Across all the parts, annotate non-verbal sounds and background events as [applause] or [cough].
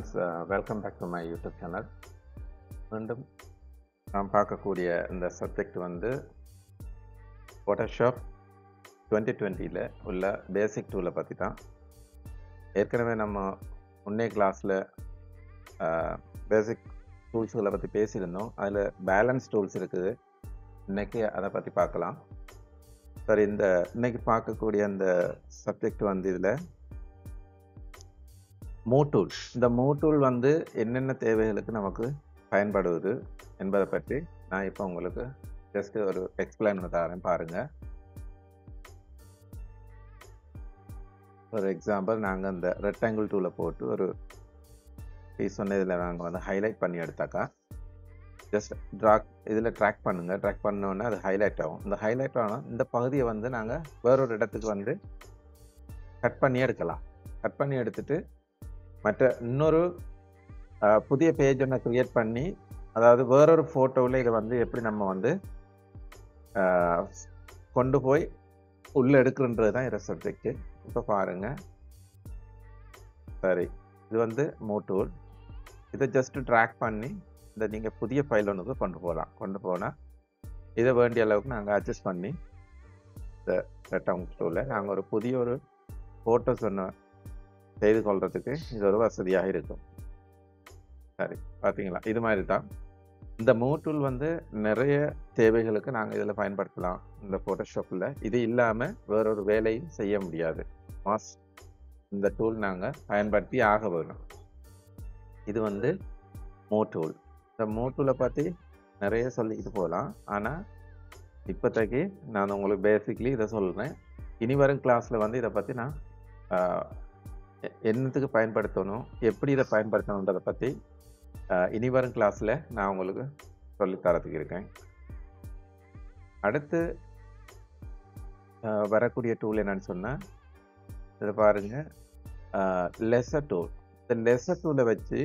Friends welcome back to my YouTube channel மீண்டும் நாம் பார்க்கக்கூடிய இந்த சப்ஜெக்ட் வந்து ஃபோட்டோஷாப் டுவெண்ட்டி டுவெண்ட்டியில் உள்ள பேசிக் டூலை பற்றி தான் ஏற்கனவே நம்ம முன்னே கிளாஸில் பேசிக் டூல்ஸுகளை பற்றி பேசியிருந்தோம். அதில் பேலன்ஸ் டூல்ஸ் இருக்குது. இன்றைக்கி அதை பற்றி பார்க்கலாம். சரி இந்த இன்னைக்கு பார்க்கக்கூடிய அந்த சப்ஜெக்ட் வந்து இதில் மோட்டூல் இந்த மோட்டூல் வந்து என்னென்ன தேவைகளுக்கு நமக்கு பயன்படுவது என்பதை பற்றி நான் இப்போ உங்களுக்கு ஜஸ்ட் ஒரு எக்ஸ்பிளைன் தரேன் பாருங்கள் ஒரு எக்ஸாம்பிள் நாங்கள் இந்த ரெக்டாங்கிள் டூவில் போட்டு ஒரு பீஸ் வந்து இதில் நாங்கள் வந்து ஹைலைட் பண்ணி எடுத்தாக்கா. ஜஸ்ட் ட்ராக் இதில் ட்ராக் பண்ணுங்கள் ட்ராக் பண்ணோன்னே அது ஹைலைட் ஆகும். இந்த ஹைலைட் ஆனால் இந்த பகுதியை வந்து நாங்கள் வேறொரு இடத்துக்கு வந்து கட் பண்ணி எடுக்கலாம். கட் பண்ணி எடுத்துட்டு மற்ற இன்னொரு புதிய பேஜ் ஒன்று க்ரியேட் பண்ணி அதாவது வேறொரு ஃபோட்டோவில் இதை வந்து எப்படி நம்ம வந்து கொண்டு போய் உள்ளே எடுக்கிறன்றது தான் இதை சப்ஜெக்ட்டு இப்போ பாருங்கள் சரி. இது வந்து மோட்டூல் இதை ஜஸ்ட் ட்ராக் பண்ணி இந்த நீங்கள் புதிய ஃபைல் ஒன்றுக்கு கொண்டு போகலாம் கொண்டு போனால் இதை வேண்டிய அளவுக்கு நாங்கள் அட்ஜஸ்ட் பண்ணி இந்த டவுன் டூவில் நாங்கள் ஒரு புதிய ஒரு ஃபோட்டோஸ் ஒன்று செய்து கொள்றதுக்கு இது ஒரு வசதியாக இருக்கும். சரி பார்த்தீங்களா இது மாதிரி தான் இந்த மூவ் டூல் வந்து நிறைய தேவைகளுக்கு நாங்கள் இதில் பயன்படுத்தலாம் இந்த ஃபோட்டோஷாப்பில் இது இல்லாமல் வேறொரு வேலையும் செய்ய முடியாது. மாஸ் இந்த டூல் நாங்கள் பயன்படுத்தி ஆக வேணும். இது வந்து மூட்டூல் டூல் இந்த மூட்டூலை பற்றி நிறைய சொல்லிக்கிட்டு போகலாம். ஆனால் இப்போதைக்கு நான் உங்களுக்கு பேசிக்லி இதை சொல்கிறேன் இனி வரும் கிளாஸில் வந்து இதை பற்றி நான் என்னத்துக்கு பயன்படுத்தணும் எப்படி இதை பயன்படுத்தணுன்றதை பற்றி இனி வரும் கிளாஸில் நான் உங்களுக்கு சொல்லித்தரத்துக்கு இருக்கேன். அடுத்து வரக்கூடிய டூல் என்னன்னு சொன்னால் இதை பாருங்கள் லெசர் டூல் இந்த லெசர் டூலை வச்சு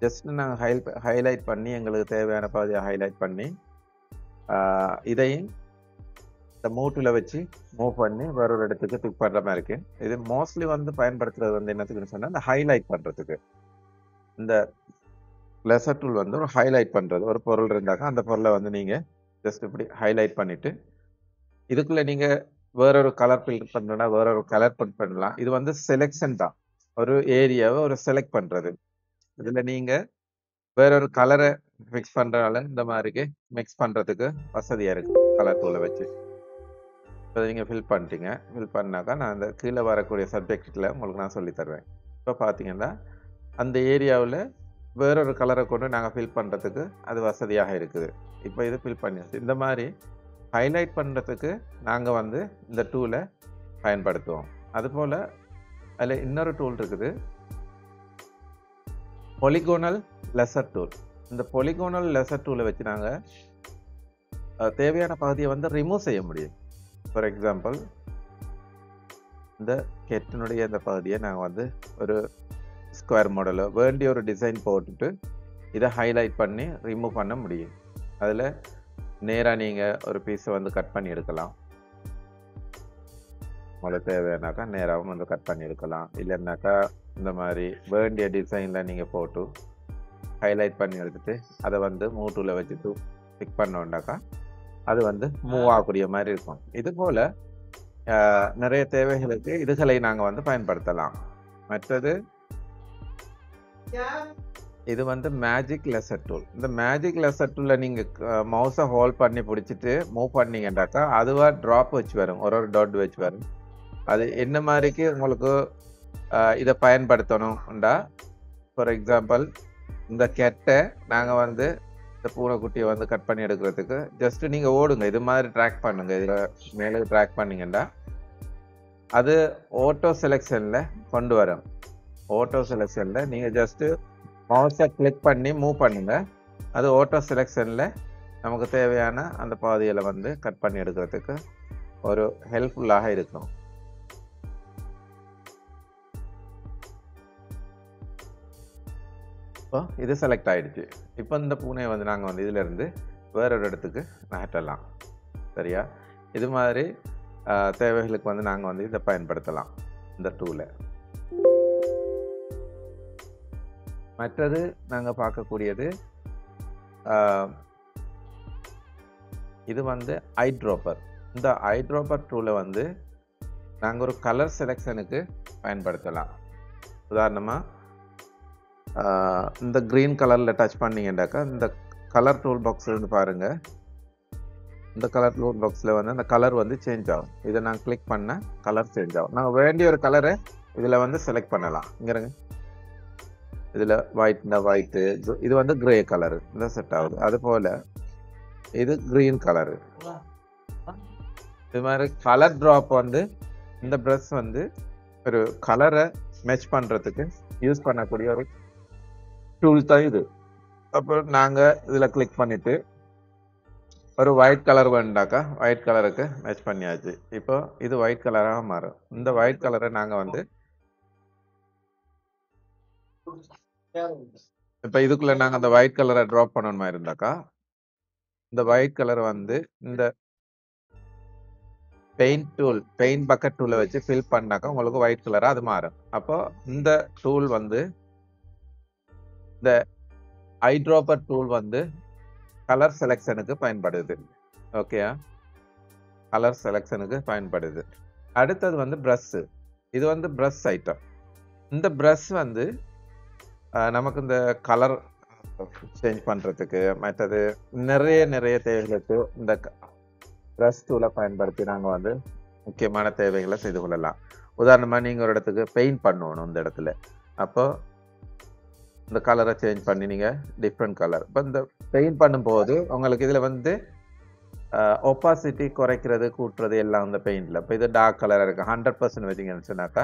ஜஸ்ட் நாங்கள் ஹை ஹைலைட் பண்ணி எங்களுக்கு தேவையான பகுதியை ஹைலைட் பண்ணி இதையும் இந்த மூட்டில் வச்சு மூவ் பண்ணி வேற ஒரு இடத்துக்கு பிக் பண்ணுற மாதிரி இருக்கு. இது மோஸ்ட்லி வந்து பயன்படுத்துறது வந்து என்னத்துக்குன்னு சொன்னால் இந்த ஹைலைட் பண்ணுறதுக்கு இந்த லெசர் டூல் வந்து ஒரு ஹைலைட் பண்ணுறது ஒரு பொருள் இருந்தாக்கா அந்த பொருளை வந்து நீங்கள் ஜஸ்ட் இப்படி ஹைலைட் பண்ணிவிட்டு இதுக்குள்ளே நீங்கள் வேறொரு கலர் பில்ட் பண்ணுறனா வேறொரு கலர் பிரிண்ட் பண்ணலாம். இது வந்து செலெக்ஷன் தான். ஒரு ஏரியாவை ஒரு செலக்ட் பண்ணுறது இதில் நீங்கள் வேறொரு கலரை ஃபிக்ஸ் பண்ணுறனால இந்த மாதிரிக்கு மிக்ஸ் பண்ணுறதுக்கு வசதியாக இருக்குது கலர் டூலை வச்சு. இப்போ நீங்கள் ஃபில் பண்ணிட்டீங்க. ஃபில் பண்ணாக்கா நான் அந்த கீழே வரக்கூடிய சப்ஜெக்டில் உங்களுக்கு நான் சொல்லித் தருவேன். இப்போ பார்த்தீங்கன்னா அந்த ஏரியாவில் வேறொரு கலரை கொண்டு நாங்கள் ஃபில் பண்ணுறதுக்கு அது வசதியாக இருக்குது. இப்போ இது ஃபில் பண்ணியாச்சு. இந்த மாதிரி ஹைலைட் பண்ணுறதுக்கு நாங்கள் வந்து இந்த டூலை பயன்படுத்துவோம். அதுபோல் அதில் இன்னொரு டூல் இருக்குது. பொலிகோனல் லெசர் டூல் இந்த பொலிகோனல் லெசர் டூலை வச்சு நாங்கள் தேவையான பகுதியை வந்து ரிமூவ் செய்ய முடியும். ஃபார் எக்ஸாம்பிள் இந்த கெட்டினுடைய இந்த பகுதியை நாங்கள் வந்து ஒரு ஸ்கொயர் மாடலோ வேண்டிய ஒரு டிசைன் போட்டுட்டு இதை ஹைலைட் பண்ணி ரிமூவ் பண்ண முடியும். அதில் நேராக நீங்கள் ஒரு பீஸை வந்து கட் பண்ணி எடுக்கலாம். உங்களுக்கு தேவைனாக்கா நேராகவும் வந்து கட் பண்ணி எடுக்கலாம். இல்லைன்னாக்கா இந்த மாதிரி வேண்டிய டிசைனில் நீங்கள் போட்டு ஹைலைட் பண்ணி எடுத்துட்டு அதை வந்து மூட்டூவில் வச்சுட்டு பிக் பண்ணோண்டாக்கா அது வந்து மூவ் ஆகக்கூடிய மாதிரி இருக்கும். இது போல் நிறைய தேவைகளுக்கு இதுகளை நாங்கள் வந்து பயன்படுத்தலாம். மற்றது இது வந்து மேஜிக் லெசர் டூல் இந்த மேஜிக் லெசர் டூலில் நீங்கள் மவுஸை ஹோல்ட் பண்ணி பிடிச்சிட்டு மூவ் பண்ணீங்கன்னாக்கா அதுவாக ட்ராப் வச்சு வரும். ஒரு ஒரு டாட் வச்சு வரும். அது என்ன மாதிரிக்கு உங்களுக்கு இதை பயன்படுத்தணும்டா? ஃபார் எக்ஸாம்பிள் இந்த கெட்டை நாங்கள் வந்து இந்த பூனைக்குட்டியை வந்து கட் பண்ணி எடுக்கிறதுக்கு. ஜஸ்ட் நீங்கள் ஓடுங்க. இது மாதிரி ட்ராக் பண்ணுங்க. இதில் மேலே ட்ராக் பண்ணிங்கன்னா அது ஆட்டோ செலெக்ஷனில் கொண்டு வரும். ஆட்டோ செலெக்ஷனில் நீங்கள் ஜஸ்ட்டு மவுஸை கிளிக் பண்ணி மூவ் பண்ணுங்க. அது ஆட்டோ செலெக்ஷனில் நமக்கு தேவையான அந்த பாதையில் வந்து கட் பண்ணி எடுக்கிறதுக்கு ஒரு ஹெல்ப்ஃபுல்லாக இருக்கும். இப்போ இது செலக்ட் ஆயிடுச்சு. இப்போ இந்த பூனையை வந்து நாங்கள் வந்து இதிலேருந்து வேற ஒரு இடத்துக்கு நகட்டலாம் சரியா? இது மாதிரி தேவைகளுக்கு வந்து நாங்கள் வந்து இதை பயன்படுத்தலாம் இந்த டூலை. மற்றது நாங்கள் பார்க்கக்கூடியது இது வந்து ஐட்ரோப்பர் இந்த ஐட்ரோப்பர் டூலை வந்து நாங்கள் ஒரு கலர் செலெக்ஷனுக்கு பயன்படுத்தலாம். உதாரணமாக இந்த க்ரீன் கலரில் டச் பண்ணிங்கன்னாக்கா இந்த கலர் டூல் பாக்ஸ் இருந்து பாருங்கள் இந்த கலர் டூல் பாக்ஸில் வந்து அந்த கலர் வந்து சேஞ்ச் ஆகும். இதை நான் கிளிக் பண்ண கலர் சேஞ்ச் ஆகும். நாங்கள் வேண்டிய ஒரு கலரை இதில் வந்து செலக்ட் பண்ணலாம். இங்கிறங்க இதில் ஒயிட்னா ஒயிட்டு இது வந்து க்ரே கலரு இந்த செட் ஆகுது. அது போல் இது க்ரீன் கலரு இது மாதிரி கலர் ட்ராப் வந்து இந்த ப்ரெஷ் வந்து ஒரு கலரை மேட்ச் பண்ணுறதுக்கு யூஸ் பண்ணக்கூடிய ஒரு டூல் தான் இது. அப்புறம் நாங்கள் இதில் கிளிக் பண்ணிவிட்டு ஒரு ஒயிட் கலர் வேணுண்டாக்கா ஒயிட் கலருக்கு மேட்ச் பண்ணியாச்சு. இப்போ இது ஒயிட் கலராக மாறும். இந்த ஒயிட் கலரை நாங்கள் வந்து இப்போ இதுக்குள்ளே நாங்கள் அந்த ஒயிட் கலரை ட்ராப் பண்ணணுமா இருந்தாக்கா? இந்த ஒயிட் கலர் வந்து இந்த பெயிண்ட் டூல் பெயிண்ட் பக்கெட் டூலை வச்சு ஃபில் பண்ணாக்கா உங்களுக்கு ஒயிட் கலராக அது மாறும். அப்போ இந்த டூல் வந்து இந்த ஐட்ராப்பர் டூல் வந்து கலர் செலெக்ஷனுக்கு பயன்படுது. ஓகேயா கலர் செலெக்ஷனுக்கு பயன்படுது. அடுத்தது வந்து ப்ரஷ்ஷு இது வந்து ப்ரஷ் ஐட்டம் இந்த ப்ரஷ் வந்து நமக்கு இந்த கலர் சேஞ்ச் பண்ணுறதுக்கு மற்றது நிறைய நிறைய தேவைகளுக்கு இந்த ப்ரஷ் டூலை பயன்படுத்தி நாங்கள் வந்து முக்கியமான தேவைகளை செய்து கொள்ளலாம். உதாரணமாக நீங்கள் ஒரு இடத்துக்கு பெயிண்ட் பண்ணணும் இந்த இடத்துல. அப்போது இந்த கலரை சேஞ்ச் பண்ணி நீங்கள் டிஃப்ரெண்ட் கலர் இப்போ இந்த பெயிண்ட் பண்ணும்போது உங்களுக்கு இதில் வந்து ஒப்பாசிட்டி குறைக்கிறது கூட்டுறது எல்லாம் அந்த பெயிண்டில் இப்போ இது டார்க் கலராக இருக்குது ஹண்ட்ரட் பர்சன்ட் வச்சிங்கன்னு சொன்னாக்கா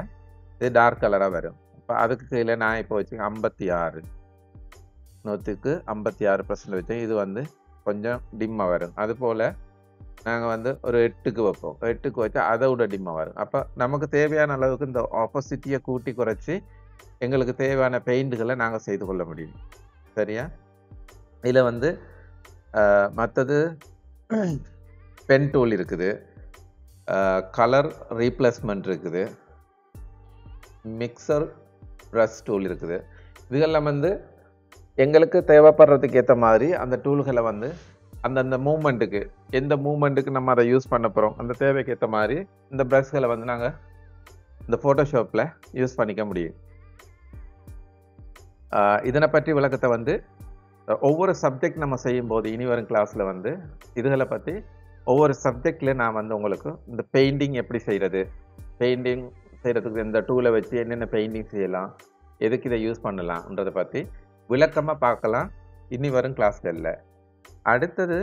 இது டார்க் கலராக வரும். இப்போ அதுக்கு கீழே நான் இப்போ வச்சு ஐம்பத்தி ஆறு நூற்றுக்கு ஐம்பத்தி ஆறு பர்சன்ட் வச்சேன். இது வந்து கொஞ்சம் டிம்மாக வரும். அதுபோல் நாங்கள் வந்து ஒரு எட்டுக்கு வைப்போம். எட்டுக்கு வச்சா அதை விட டிம்மாக வரும். அப்போ நமக்கு தேவையான அளவுக்கு இந்த ஆப்போசிட்டியை கூட்டி குறைச்சி எங்களுக்கு தேவையான பெயிண்ட்டுகளை நாங்கள் செய்து கொள்ள முடியும். சரியா? இதில் வந்து மற்றது [clears throat] பென் டூல் இருக்குது. கலர் ரீப்ளேஸ்மெண்ட் இருக்குது. மிக்சர் ப்ரஷ் டூல் இருக்குது. இதுகெல்லாம் வந்து எங்களுக்கு தேவைப்படுறதுக்கு ஏற்ற மாதிரி அந்த டூல்களை வந்து அந்தந்த மூமெண்ட்டுக்கு எந்த மூமெண்ட்டுக்கு நம்ம அதை யூஸ் பண்ண போகிறோம் அந்த தேவைக்கு ஏற்ற மாதிரி இந்த ப்ரஷ்களை வந்து நாங்கள் இந்த ஃபோட்டோஷாப்பில் யூஸ் பண்ணிக்க முடியும். இதனை பற்றி விளக்கத்தை வந்து ஒவ்வொரு சப்ஜெக்ட் நம்ம செய்யும்போது இனி வரும் கிளாஸில் வந்து இதுகளை பற்றி ஒவ்வொரு சப்ஜெக்டில் நான் வந்து உங்களுக்கு இந்த பெயிண்டிங் எப்படி செய்கிறது பெயிண்டிங் செய்கிறதுக்கு இந்த டூலை வச்சு என்னென்ன பெயிண்டிங் செய்யலாம் எதுக்கு இதை யூஸ் பண்ணலாம்ன்றதை பற்றி விளக்கமாக பார்க்கலாம். இனி வரும் கிளாஸில் இல்லை. அடுத்தது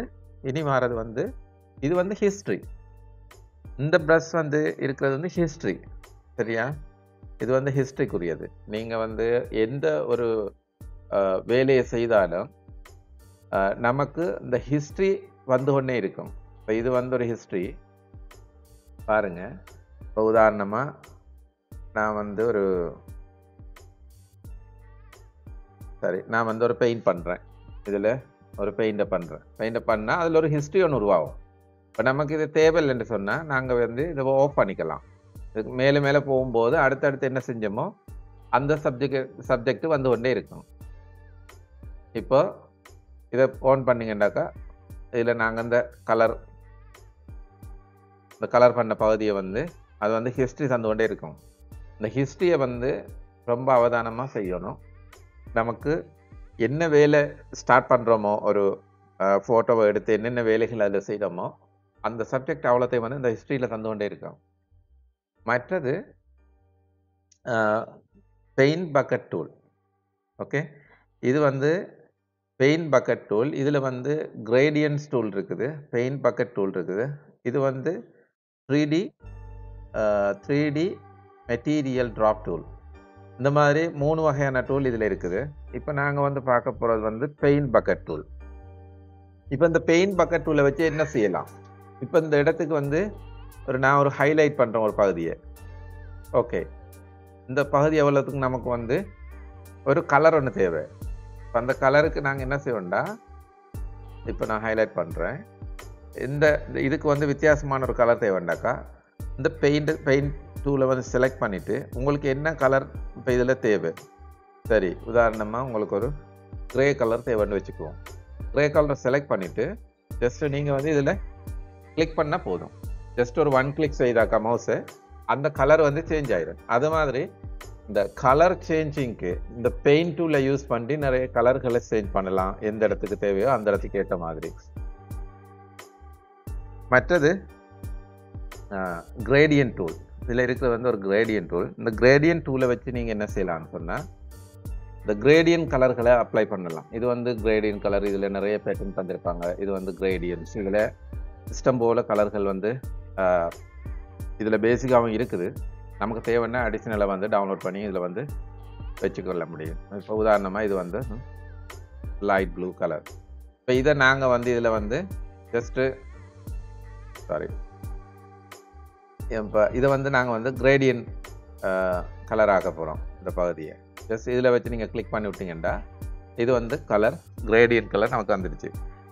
இனி மாறது வந்து இது வந்து ஹிஸ்ட்ரி இந்த ப்ரஷ் வந்து இருக்கிறது வந்து ஹிஸ்ட்ரி சரியா? இது வந்து ஹிஸ்ட்ரிக்குரியது நீங்கள் வந்து எந்த ஒரு வேலையை செய்தாலும் நமக்கு இந்த ஹிஸ்ட்ரி வந்து கொண்டே இருக்கும். இப்போ இது வந்து ஒரு ஹிஸ்ட்ரி பாருங்கள் இப்போ உதாரணமாக நான் வந்து ஒரு சரி நான் வந்து ஒரு பெயிண்ட் பண்ணுறேன் இதில் ஒரு பெயிண்டை பண்ணுறேன் பெயிண்டை பண்ணால் அதில் ஒரு ஹிஸ்ட்ரி ஒன்று உருவாகும். இப்போ நமக்கு இது தேவையில்லைன்னு சொன்னால் நாங்கள் வந்து இதை ஆஃப் பண்ணிக்கலாம். மேலே மேலே போகும்போது அடுத்தடுத்து என்ன செஞ்சோமோ அந்த சப்ஜெக்ட் சப்ஜெக்ட் வந்து கொண்டே இருக்கும் இப்போ இதை ஃபோன் பண்ணிங்கன்னாக்கா இதில் நாங்கள் இந்த கலர் இந்த கலர் பண்ண பகுதியை வந்து அது வந்து ஹிஸ்ட்ரி தந்து கொண்டே இருக்கும் இந்த ஹிஸ்ட்ரியை வந்து ரொம்ப அவதானமாக செய்யணும். நமக்கு என்ன வேலை ஸ்டார்ட் பண்ணுறோமோ ஒரு ஃபோட்டோவை எடுத்து என்னென்ன வேலைகள் அதில் செய்கிறோமோ அந்த சப்ஜெக்ட் அவ்வளோத்தையும் வந்து இந்த ஹிஸ்ட்ரியில் தந்து கொண்டே இருக்கும் மற்றது பெயின் பக்கெட் டூல். ஓகே? இது வந்து பெயின் பக்கெட் டூல். இதில் வந்து கிரேடியன்ஸ் டூல் இருக்குது. பெயின் பக்கெட் டூல் இருக்குது. இது வந்து three D three D material drop tool. இந்த மாதிரி மூணு வகையான டூல் இதில் இருக்குது. இப்போ நாங்கள் வந்து பார்க்க போகிறது வந்து பெயின் பக்கெட் டூல். இப்போ இந்த பெயின் பக்கெட் டூலை வச்சு என்ன செய்யலாம்? இப்போ இந்த இடத்துக்கு வந்து ஒரு நான் ஒரு ஹைலைட் பண்ணுறேன் ஒரு பகுதியை. ஓகே இந்த பகுதி எவ்வளோத்துக்கு நமக்கு வந்து ஒரு கலர் ஒன்று தேவை. இப்போ அந்த கலருக்கு நாங்கள் என்ன செய்வோம்டா? இப்போ நான் ஹைலைட் பண்ணுறேன் இந்த இதுக்கு வந்து வித்தியாசமான ஒரு கலர் தேவைண்டாக்கா? இந்த பெயிண்ட் பெயிண்ட் டூவில் வந்து செலக்ட் பண்ணிவிட்டு உங்களுக்கு என்ன கலர் இப்போ இதில் தேவை? சரி உதாரணமாக உங்களுக்கு ஒரு க்ரே கலர் தேவைன்னு வச்சுக்குவோம். க்ரே கலரை செலக்ட் பண்ணிவிட்டு ஜஸ்ட்டு நீங்கள் வந்து இதில் கிளிக் பண்ணால் போதும். ஜஸ்ட் ஒரு ஒன் கிளிக் செய்தாக்கா மவுஸை அந்த கலர் வந்து சேஞ்ச் ஆயிடும் அது மாதிரி இந்த கலர் சேஞ்சிங்க்கு இந்த பெயிண்ட் டூலை யூஸ் பண்ணி நிறைய கலர்களை சேஞ்ச் பண்ணலாம். எந்த இடத்துக்கு தேவையோ அந்த இடத்துக்கு ஏற்ற மாதிரி. மற்றது கிரேடியன் டூல் இதில் இருக்கிறது வந்து ஒரு கிரேடியன் டூல் இந்த கிரேடியன் டூலை வச்சு நீங்கள் என்ன செய்யலாம்னு சொன்னால் இந்த கிரேடியன் கலர்களை அப்ளை பண்ணலாம். இது வந்து கிரேடியன் கலர் இதில் நிறைய பேட்டர்ன் தந்திருப்பாங்க. இது வந்து கிரேடியன்ஸ் இதில் சிஸ்டம் போல கலர்கள் வந்து இதில் பேசிக்காகவும் இருக்குது. நமக்கு தேவைன்னா அடிஷ்னலாக வந்து டவுன்லோட் பண்ணி இதில் வந்து வச்சுக்கொள்ள முடியும். இப்போ உதாரணமாக இது வந்து லைட் ப்ளூ கலர் இப்போ இதை நாங்கள் வந்து இதில் வந்து ஜஸ்ட்டு சாரி இப்போ இதை வந்து நாங்கள் வந்து கிரேடியன் கலர் ஆக போகிறோம் இந்த பகுதியை. ஜஸ்ட் இதில் வச்சு நீங்கள் கிளிக் பண்ணி விட்டீங்கன்னா இது வந்து கலர் கிரேடியன் கலர் நமக்கு வந்துடுச்சு.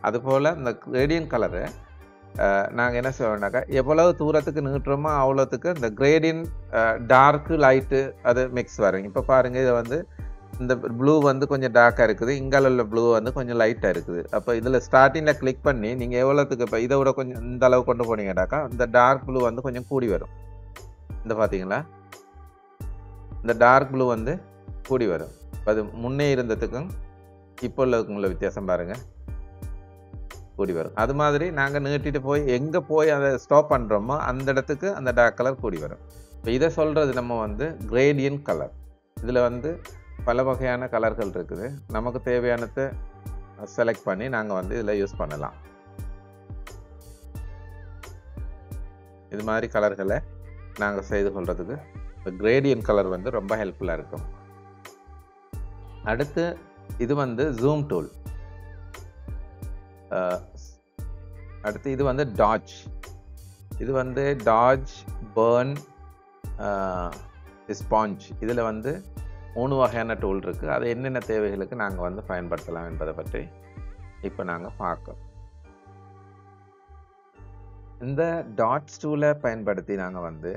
அதுபோல் இந்த கிரேடியன் கலரை நாங்கள் என்ன செய்வோம்னாக்கா எவ்வளவு தூரத்துக்கு நீட்டுறோமோ அவ்வளோத்துக்கு இந்த கிரேடின் டார்க்கு லைட்டு அது மிக்ஸ் வரும். இப்போ பாருங்கள் இதை வந்து இந்த ப்ளூ வந்து கொஞ்சம் டார்க்காக இருக்குது. இங்கால உள்ள ப்ளூ வந்து கொஞ்சம் லைட்டாக இருக்குது. அப்போ இதில் ஸ்டார்டிங்கில் கிளிக் பண்ணி நீங்கள் எவ்வளோத்துக்கு இப்போ இதை விட கொஞ்சம் இந்த அளவு கொண்டு போனீங்கன்னாக்கா இந்த டார்க் ப்ளூ வந்து கொஞ்சம் கூடி வரும். இந்த பார்த்தீங்களா இந்த டார்க் ப்ளூ வந்து கூடி வரும். அது முன்னே இருந்ததுக்கும் இப்போ உள்ளதுக்கும் உள்ள வித்தியாசம் பாருங்கள் கூடி வரும். அது மாதிரி நாங்கள் நீட்டிட்டு போய் எங்கே போய் அதை ஸ்டாப் பண்ணுறோமோ அந்த இடத்துக்கு அந்த டார்க் கலர் கூடி வரும். இப்போ இதை சொல்கிறது நம்ம வந்து கிரேடியன் கலர் இதில் வந்து பல வகையான கலர்கள் இருக்குது. நமக்கு தேவையானதை செலக்ட் பண்ணி நாங்கள் வந்து இதில் யூஸ் பண்ணலாம். இது மாதிரி கலர்களை நாங்கள் செய்து கொள்கிறதுக்கு இப்போ கிரேடியன் கலர் வந்து ரொம்ப ஹெல்ப்ஃபுல்லாக இருக்கும். அடுத்து இது வந்து ஜூம் டூல் அடுத்து இது வந்து டாஜ் இது வந்து டாஜ் பேர்ன் ஸ்பாஞ்ச் இதில் வந்து மூணு வகையான டூல் இருக்குது அது என்னென்ன தேவைகளுக்கு நாங்கள் வந்து பயன்படுத்தலாம் என்பதை பற்றி இப்போ நாங்கள் பார்க்கோம் இந்த டாட்ஸ் டூலை பயன்படுத்தி நாங்கள் வந்து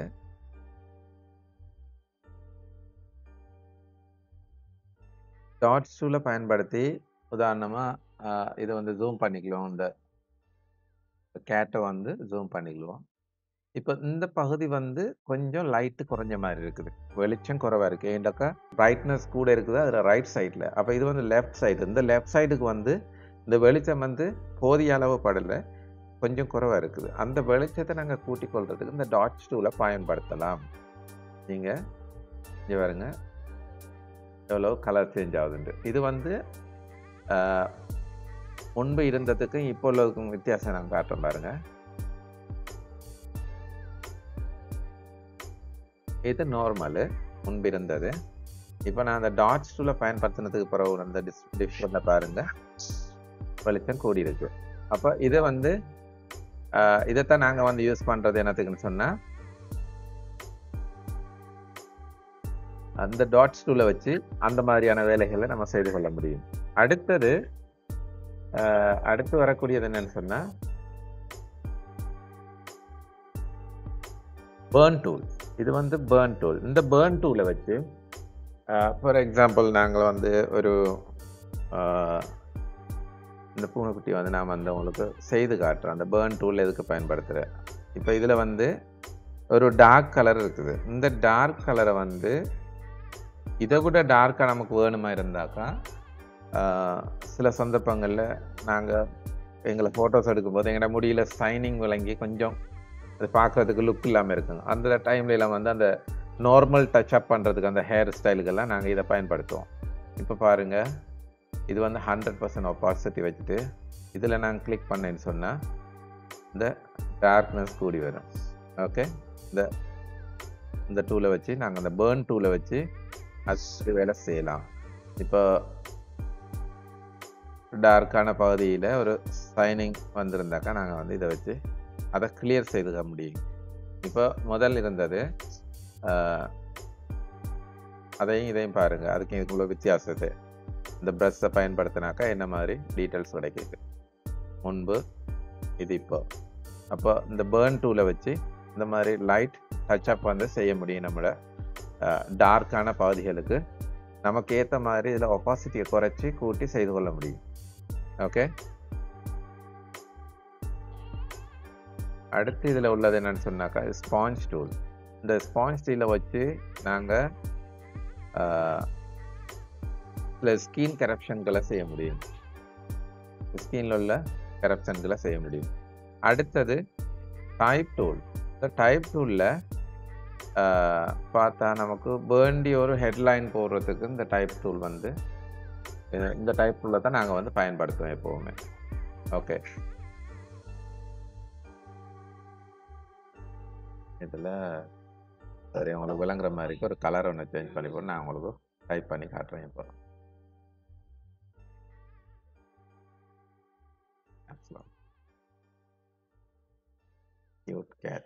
டாட்ஸ் டூலை பயன்படுத்தி உதாரணமாக இதை வந்து ஜூம் பண்ணிக்கலாம். இந்த கேட்டை வந்து ஜூம் பண்ணிக்கலாம். இப்போ இந்த பகுதி வந்து கொஞ்சம் லைட்டு குறைஞ்ச மாதிரி இருக்குது. வெளிச்சம் குறைவாக இருக்குது ஏண்டாக்கா பிரைட்னஸ் கூட இருக்குது. அதில் ரைட் சைடில் அப்போ இது வந்து லெஃப்ட் சைடு இந்த லெஃப்ட் சைடுக்கு வந்து இந்த வெளிச்சம் வந்து போதிய அளவு படலை. கொஞ்சம் குறைவாக இருக்குது. அந்த வெளிச்சத்தை நாங்கள் கூட்டிக் கொள்றதுக்கு இந்த டாட்ச் டூவில் பயன்படுத்தலாம். நீங்கள் இங்கே பாருங்க. எவ்வளோ கலர் சேஞ்ச் ஆகுதுண்டு இது வந்து முன்பு இருந்ததுக்கும் இப்போ உள்ளதுக்கும் வித்தியாசம் நாங்கள் காட்டுறோம் பாருங்க. இது நார்மலு முன்பு இருந்தது. இப்போ நான் அந்த டாட்ஸ் டூலை பயன்படுத்தினதுக்கு பிறகு அந்த டிஸ் டிஃப்ரெண்ட்டை பாருங்க. வெளிச்சம் கூடி இருக்கு அப்போ இதை வந்து இதைத்தான் நாங்கள் வந்து யூஸ் பண்ணுறது என்னத்துக்குன்னு சொன்னால் அந்த டாட்ஸ் டூலை வச்சு அந்த மாதிரியான வேலைகளை நம்ம செய்து கொள்ள முடியும். அடுத்தது அடுத்து வரக்கூடியது என்னன்னு சொன்னால் பேர்ன் டூல் இது வந்து பேர்ன் டூல் இந்த பேர்ன் டூலை வச்சு ஃபார் எக்ஸாம்பிள் நாங்கள் வந்து ஒரு இந்த பூனைக்குட்டி வந்து நான் வந்து உங்களுக்கு செய்து காட்டுறேன் அந்த பேர்ன் டூல் எதுக்கு பயன்படுத்துகிறேன் இப்போ இதில் வந்து ஒரு டார்க் கலர் இருக்குது. இந்த டார்க் கலரை வந்து இதை விட டார்க்காக நமக்கு வேணுமா இருந்தாக்கா சில சந்தர்ப்பங்களில் நாங்கள் எங்களை ஃபோட்டோஸ் எடுக்கும்போது எங்களோட முடியல சைனிங் விளங்கி கொஞ்சம் அது பார்க்குறதுக்கு லுக் இல்லாமல் இருக்குங்க. அந்த டைம்லலாம் வந்து அந்த நார்மல் டச் அப் பண்ணுறதுக்கு அந்த ஹேர் ஸ்டைலுக்கெல்லாம் நாங்கள் இதை பயன்படுத்துவோம். இப்போ பாருங்கள் இது வந்து ஹண்ட்ரட் பர்சன்ட் ஆப்பாசிட்டி வச்சுட்டு இதில் நாங்கள் கிளிக் பண்ணேன்னு சொன்னால் இந்த டார்க்னஸ் கூடி வரும். ஓகே இந்த இந்த டூலை வச்சு நாங்கள் அந்த பேர்ன் டூலை வச்சு அது வேலை செய்யலாம். இப்போ டார்க்கான பகுதியில் ஒரு சைனிங் வந்திருந்தாக்கா நாங்கள் வந்து இதை வச்சு அதை கிளியர் செய்துக்க முடியும். இப்போ முதல் இருந்தது அதையும் இதையும் பாருங்கள் அதுக்கும் இதுக்குள்ள வித்தியாசத்தை இந்த ப்ரஷ்ஷை பயன்படுத்தினாக்கா என்ன மாதிரி டீட்டெயில்ஸ் கிடைக்கிது? முன்பு இது இப்போ. அப்போ இந்த பேர்ன் டூவில் வச்சு இந்த மாதிரி லைட் டச் அப் வந்து செய்ய முடியும் நம்மளோட டார்க்கான பகுதிகளுக்கு. நமக்கு ஏற்ற மாதிரி இதில் ஒப்பாசிட்டியை குறைச்சி கூட்டி செய்து கொள்ள முடியும். ஓகே. அடுத்து இதில் உள்ளது என்னன்னு சொன்னாக்கா ஸ்பாஞ்ச் டூல் இந்த ஸ்பாஞ்ச் டீலை வச்சு நாங்கள் சில ஸ்கின் கரப்ஷன்களை செய்ய முடியும். ஸ்கின்ல உள்ள கரப்ஷன்களை செய்ய முடியும். அடுத்தது டைப் டூல் இந்த டைப் டூலில் பார்த்தா நமக்கு வேண்டிய ஒரு ஹெட்லைன் போடுறதுக்கு இந்த டைப் டூல் வந்து இந்த டைப் தான் நாங்கள் வந்து பயன்படுத்துவோம் எப்போவுமே. ஓகே இதில் சரி உங்களுக்கு விளங்குற மாதிரிக்கு ஒரு கலர் ஒன்று சேஞ்ச் பண்ணி போட்டு நான் உங்களுக்கு டைப் பண்ணி காட்டுறேன் இப்போ. Cute cat.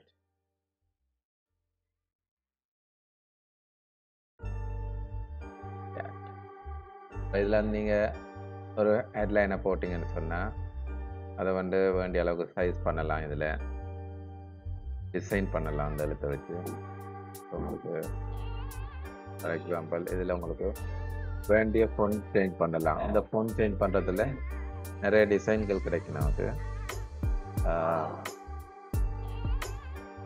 இதில் வந்து நீங்கள் ஒரு ஹெட்லைனை போட்டிங்கன்னு சொன்னால் அதை வந்து வேண்டிய அளவுக்கு சைஸ் பண்ணலாம் இதில். டிசைன் பண்ணலாம் அந்த எழுத்தை வச்சு. உங்களுக்கு ஃபார் எக்ஸாம்பிள் இதில் உங்களுக்கு வேண்டிய ஃபோன் சேஞ்ச் பண்ணலாம். இந்த ஃபோன் சேஞ்ச் பண்ணுறதுல நிறைய டிசைன்கள் கிடைக்கும் நமக்கு.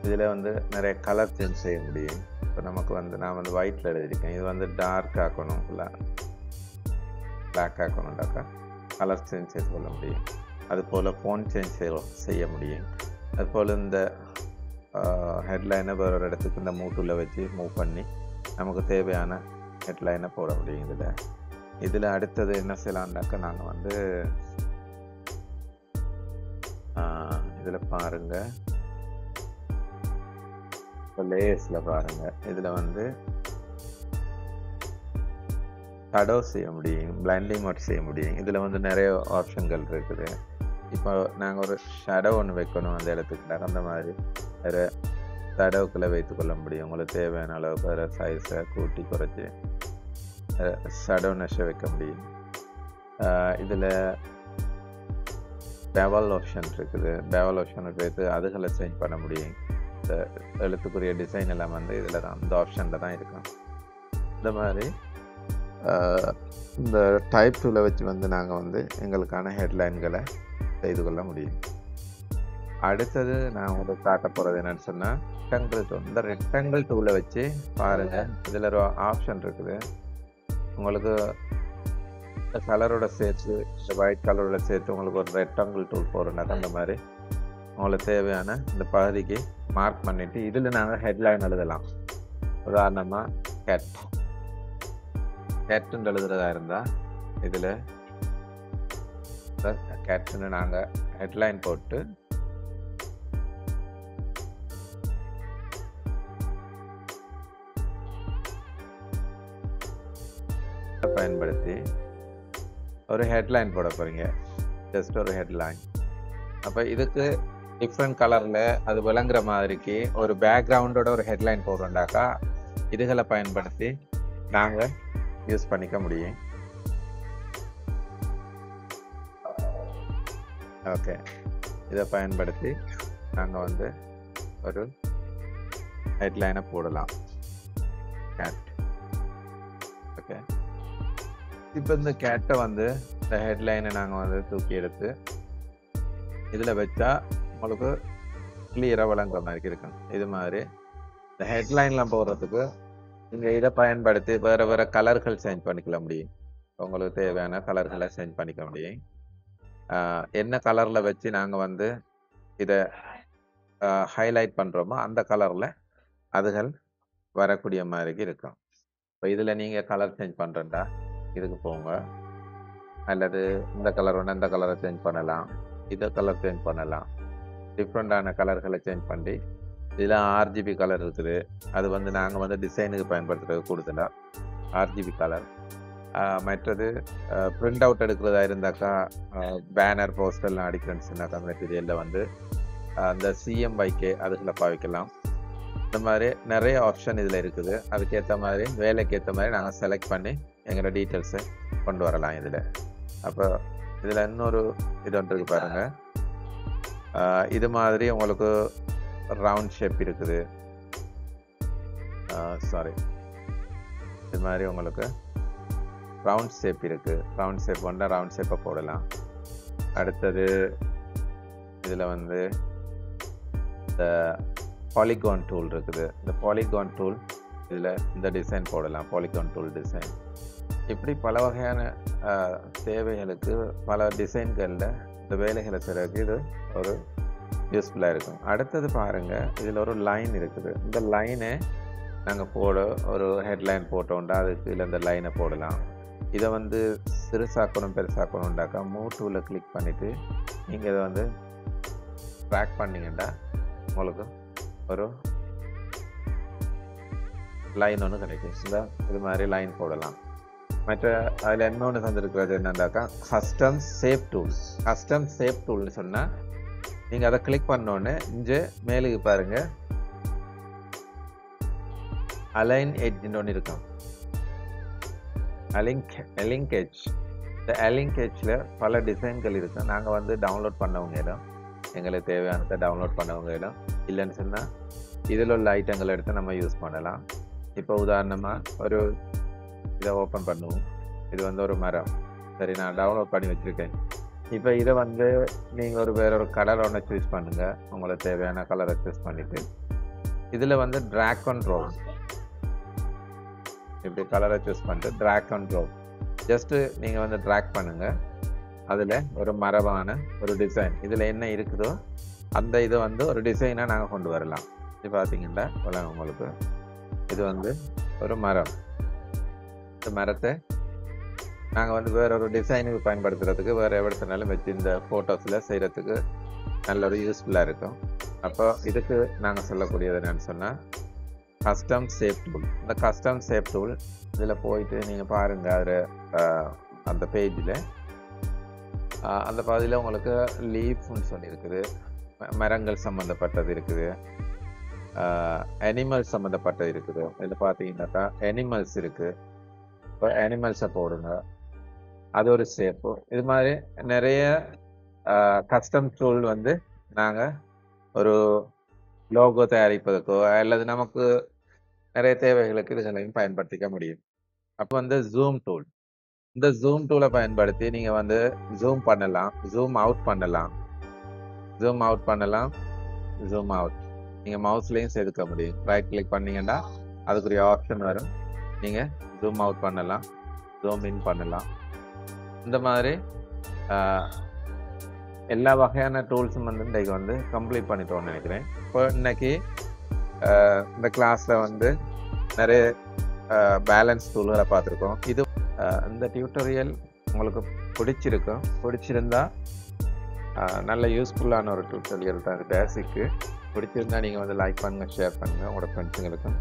இதில் வந்து நிறைய கலர் சேஞ்ச் செய்ய முடியும். இப்போ நமக்கு வந்து நான் வந்து ஒயிட்டில் எழுதியிருக்கேன். இது வந்து டார்க் ஆக்கணும் ஃபுல்லாக பிளாக் ஆக்கணும்டாக்கா கலர் சேஞ்ச் செய்து கொள்ள முடியும். அதுபோல் ஃபோன் சேஞ்ச் செய்ய செய்ய முடியும். அதுபோல் இந்த ஹெட்லைனை வேறு ஒரு இடத்துக்கு இந்த மூட்டுல வச்சு மூவ் பண்ணி நமக்கு தேவையான ஹெட்லைனை போட முடியும் இதில். இதில் அடுத்தது என்ன செய்யலான்னாக்கா நாங்கள் வந்து இதில் பாருங்கள் இப்போ லேயர்ஸில் பாருங்கள் இதில் வந்து ஷடோ செய்ய முடியும் பிளைண்டிங் மோட் செய்ய முடியும். இதில் வந்து நிறைய ஆப்ஷன்கள் இருக்குது. இப்போ நாங்கள் ஒரு ஷடோ ஒன்று வைக்கணும் அந்த இடத்துக்கு. அந்த மாதிரி வேறு ஷடோக்குள்ளே வைத்து கொள்ள முடியும். உங்களுக்கு தேவையான அளவுக்கு வேறு சைஸை கூட்டி குறைச்சி ஷடோ நெஷை வைக்க முடியும். இதில் பெவல் ஆப்ஷன் இருக்குது. பெவல் ஆப்ஷனை வைத்து அதுகளை சேஞ்ச் பண்ண முடியும். இந்த எழுத்துக்குரிய டிசைன் எல்லாம் வந்து இதில் தான் அந்த ஆப்ஷனில் தான் இருக்கும். இந்த மாதிரி இந்த டைப் டூவில் வச்சு வந்து நாங்கள் வந்து எங்களுக்கான ஹெட்லைன்களை செய்து கொள்ள முடியும். அடுத்தது நான் உங்களுக்கு காட்ட போகிறது என்னென்னு சொன்னால் ரெக்டாங்கிள் டூ இந்த ரெக்டாங்கிள் டூவில் வச்சு பாருங்கள் இதில் ஒரு ஆப்ஷன் இருக்குது. உங்களுக்கு இந்த கலரோட சேர்த்து இந்த ஒயிட் கலரோட சேர்த்து உங்களுக்கு ஒரு ரெக்டாங்கிள் டூல் போடுறனாக்கா அந்த மாதிரி. உங்களுக்கு தேவையான இந்த பகுதிக்கு மார்க் பண்ணிவிட்டு இதில் நாங்கள் ஹெட்லைன் எழுதலாம். உதாரணமாக கேட் கேட்டுன்னு எழுதுறதா இருந்தால் இதில் கேட்டுன்னு நாங்கள் ஹெட்லைன் போட்டு பயன்படுத்தி ஒரு ஹெட்லைன் போட போகிறீங்க ஜஸ்ட் ஒரு ஹெட்லைன் அப்போ இதுக்கு டிஃப்ரெண்ட் கலரில் அது விளங்குற மாதிரிக்கு ஒரு பேக்ரவுண்டோட ஒரு ஹெட்லைன் போடுறோண்டாக்கா இதுகளை பயன்படுத்தி நாங்கள் யூஸ் பண்ணிக்க முடியும். ஓகே இதை பயன்படுத்தி நாங்கள் வந்து ஒரு ஹெட்லைனை போடலாம். கேட் ஓகே இப்போ இந்த கேட்டை வந்து இந்த ஹெட்லைனை நாங்கள் வந்து தூக்கி எடுத்து இதில் வச்சா உங்களுக்கு கிளியராக விளங்குற மாதிரி இருக்கும். இது மாதிரி இந்த ஹெட்லைன்லாம் போடுறதுக்கு நீங்கள் இதை பயன்படுத்தி வேறு வேறு கலர்கள் சேஞ்ச் பண்ணிக்கல முடியும். உங்களுக்கு தேவையான கலர்களை சேஞ்ச் பண்ணிக்க முடியும். என்ன கலரில் வச்சு நாங்கள் வந்து இதை ஹைலைட் பண்ணுறோமோ அந்த கலரில் அதுகள் வரக்கூடிய மாதிரி இருக்கும். இப்போ இதில் நீங்கள் கலர் சேஞ்ச் பண்ணுறேன்டா இதுக்கு போங்க. அல்லது இந்த கலர் ஒன்று இந்த கலரை சேஞ்ச் பண்ணலாம். இதை கலர் சேஞ்ச் பண்ணலாம். டிஃப்ரெண்ட்டான கலர்களை சேஞ்ச் பண்ணி இதில் ஆர்ஜிபி கலர் இருக்குது. அது வந்து நாங்கள் வந்து டிசைனுக்கு பயன்படுத்துகிறது கூடுதலாக ஆர்ஜிபி கலர் மற்றது பிரிண்ட் அவுட் எடுக்கிறதா இருந்தாக்கா பேனர் போஸ்டர்லாம் அடிக்கிறேன்னு சொன்னாக்கா மெட்டீரியலில் வந்து அந்த அந்த சிஎம்வைகே அதுகளை பாவிக்கலாம். இந்த மாதிரி நிறைய ஆப்ஷன் இதில் இருக்குது. அதுக்கேற்ற மாதிரி வேலைக்கு ஏற்ற மாதிரி நாங்கள் செலக்ட் பண்ணி எங்களோட டீட்டெயில்ஸை கொண்டு வரலாம் இதில். அப்போ இதில் இன்னொரு இது ஒன்று இருக்கு பாருங்கள் இது மாதிரி உங்களுக்கு ரவுண்ட் ஷேப் இருக்குது. Uh, சாரி இது மாதிரி உங்களுக்கு ரவுண்ட் ஷேப் இருக்குது ரவுண்ட் ஷேப் வந்தால் ரவுண்ட் ஷேப்பை போடலாம். அடுத்தது இதில் வந்து இந்த பாலிகான் டூல் இருக்குது. இந்த பாலிகான் டூல் இதில் இந்த டிசைன் போடலாம். பாலிகான் டூல் டிசைன் இப்படி பல வகையான uh, தேவைகளுக்கு பல டிசைன்களில் இந்த வேலைகளை செய்கிறதுக்கு இது ஒரு யூஸ்ஃபுல்லாக இருக்கும். அடுத்தது பாருங்கள் இதில் ஒரு லைன் இருக்குது. இந்த லைனை நாங்கள் போட ஒரு ஹெட்லைன் போட்டோம்டா அதுக்கு இல்லை இந்த லைனை போடலாம். இதை வந்து சிறுசாக்கணும் பெருசாக்கணும்டாக்கா மூவ் டூவில் கிளிக் பண்ணிவிட்டு நீங்கள் இதை வந்து ட்ராக் பண்ணீங்கன்னா உங்களுக்கு ஒரு லைன் ஒன்று கிடைக்கும். இந்த இது மாதிரி லைன் போடலாம். மற்ற அதில் என்ன ஒன்று தந்திருக்கிறது என்னண்டாக்கா custom shape tool custom shape டூல்னு சொன்னால் நீங்கள் அதை கிளிக் பண்ணோன்னே இங்கே மேலுக்கு பாருங்கள் அலைன் எட்ஜ்னு ஒன்று இருக்கும். அலிங்க் அலிங்க் எட்ஜ் இந்த அலிங்க் எட்ஜில் பல டிசைன்கள் இருக்கும். நாங்கள் வந்து டவுன்லோட் பண்ணவங்க இடம் எங்களுக்கு தேவையானதை டவுன்லோட் பண்ணவங்க இடம் இல்லைன்னு சொன்னால் இதில் உள்ள ஐட்டங்களை எடுத்து நம்ம யூஸ் பண்ணலாம். இப்போ உதாரணமாக ஒரு இதை ஓப்பன் பண்ணுவோம். இது வந்து ஒரு மரம். சரி நான் டவுன்லோட் பண்ணி வச்சுருக்கேன். இப்போ இதை வந்து நீங்கள் ஒரு வேற ஒரு கலர் ஒன்று சூஸ் பண்ணுங்கள் உங்களுக்கு தேவையான கலரை சூஸ் பண்ணிவிட்டு இதில் வந்து ட்ராகன் ரோஸ் இப்படி கலரை சூஸ் பண்ணிட்டு ட்ராக் ரோஸ் ஜஸ்ட்டு நீங்கள் வந்து ட்ராக் பண்ணுங்கள் அதில் ஒரு மரபான ஒரு டிசைன் இதில் என்ன இருக்குதோ அந்த இதை வந்து ஒரு டிசைனாக நாங்கள் கொண்டு வரலாம். இது பார்த்தீங்கன்னா உங்களுக்கு இது வந்து ஒரு மரம். இந்த மரத்தை நாங்கள் வந்து வேற ஒரு டிசைனுக்கு பயன்படுத்துறதுக்கு வேறு எவ்வளோனாலும் வச்சு இந்த ஃபோட்டோஸில் செய்கிறதுக்கு நல்ல ஒரு யூஸ்ஃபுல்லாக இருக்கும். அப்போ இதுக்கு நாங்கள் சொல்லக்கூடியது என்னன்னு சொன்னால் கஸ்டம் சேஃப் டூல் இந்த கஸ்டம் சேஃப் டூல் இதில் போயிட்டு நீங்கள் பாருங்கள் அதில் அந்த பேஜில் அந்த பகுதியில் உங்களுக்கு லீஃப்னு சொல்லியிருக்குது. மரங்கள் சம்மந்தப்பட்டது இருக்குது. அனிமல்ஸ் சம்மந்தப்பட்டது இருக்குது. இதில் பார்த்தீங்கன்னாக்கா அனிமல்ஸ் இருக்குது இப்போ அனிமல்ஸை போடுங்க. அது ஒரு சேஃபு இது மாதிரி நிறைய கஸ்டம் டூல் வந்து நாங்கள் ஒரு லோகோ தயாரிப்பதற்கோ அல்லது நமக்கு நிறைய தேவைகளுக்கு இதுகளையும் பயன்படுத்திக்க முடியும். அப்போ வந்து ஜூம் டூல் இந்த ஜூம் டூலை பயன்படுத்தி நீங்கள் வந்து ஜூம் பண்ணலாம். ஜூம் அவுட் பண்ணலாம். ஜூம் அவுட் பண்ணலாம். ஜூம் அவுட் நீங்கள் மவுஸ்லேயும் செதுக்க முடியும். ரைட் கிளிக் பண்ணீங்கன்னா அதுக்குரிய ஆப்ஷன் வரும். நீங்கள் ஜூம் அவுட் பண்ணலாம். ஜூம் இன் பண்ணலாம். இந்த மாதிரி எல்லா வகையான டூல்ஸும் வந்து இன்றைக்கு வந்து கம்ப்ளீட் பண்ணிட்டோம்னு நினைக்கிறேன். இப்போ இன்னைக்கு இந்த கிளாஸில் வந்து நிறைய பேலன்ஸ் டூல்களை பார்த்துருக்கோம். இது இந்த டியூட்டோரியல் உங்களுக்கு பிடிச்சிருக்கும். பிடிச்சிருந்தா நல்ல யூஸ்ஃபுல்லான ஒரு டியூட்டோரியல் தான் இது பேசிக்கு பிடிச்சிருந்தா நீங்கள் வந்து லைக் பண்ணுங்கள் ஷேர் பண்ணுங்கள் உங்களோட ஃப்ரெண்ட்ஸுங்களுக்கும்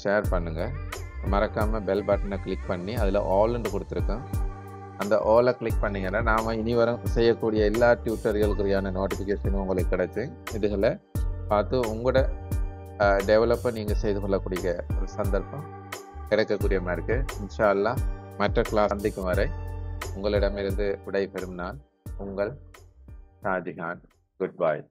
ஷேர் பண்ணுங்கள் மறக்காமல் பெல் பட்டனை கிளிக் பண்ணி அதில் ஆல்னு கொடுத்துருக்கோம். அந்த ஆலை கிளிக் பண்ணீங்கன்னா நாம் இனி வரும் செய்யக்கூடிய எல்லா டியூட்டர்களுக்குரியான நோட்டிஃபிகேஷனும் உங்களுக்கு கிடைச்சி. இதுகளை பார்த்து உங்களோட டெவலப்பை நீங்கள் செய்து கொள்ளக்கூடிய ஒரு சந்தர்ப்பம் கிடைக்கக்கூடிய மாதிரி இருக்குது இன்ஷா அல்லாஹ் மற்ற கிளாஸ் சந்திக்கும் வரை உங்களிடமிருந்து விடைபெறும் நான் உங்கள் ஷாஜிகான். குட் பாய்